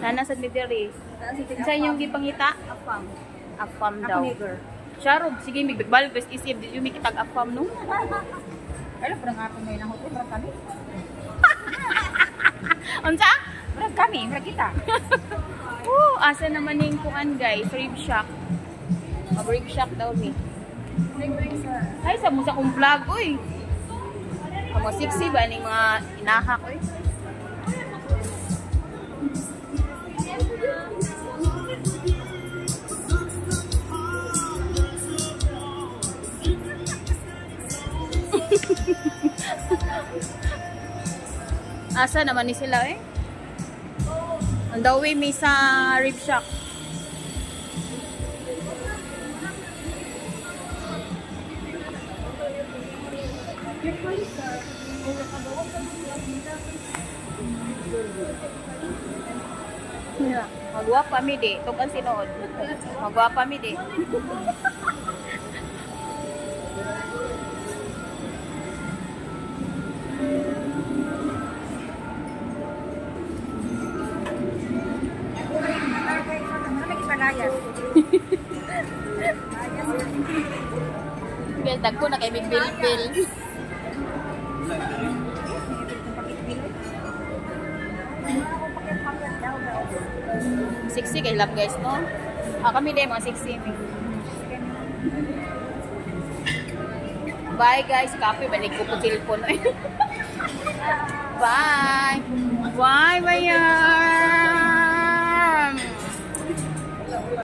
Nana sa diri. Sa inyong gipangita? Afam. Afam daw. Charog, sige, may bigbal, best isip, di yung may kitag afam no? Alam, parang ako may nahutin, parang kami. Unsa? Parang kami, parang kita. Oh, asa naman yung kuan guys, rib shack. Mag rib shack daw ni. Ay, sa mo sa kong vlog, uy. Kamo sexy ba ning mga inahak, uy? Asa naman ni sila eh? On the way may sa rib shack. Magwapa mi di. Tugan sinood. Magwapa mi di. Ipalayas. Kaya dagko na kay bil-bil. Sexy kay love guys, no? Ah, kami din mga sexy. Bye guys, kape balik ko po cellphone. Bye. Bye, bayan.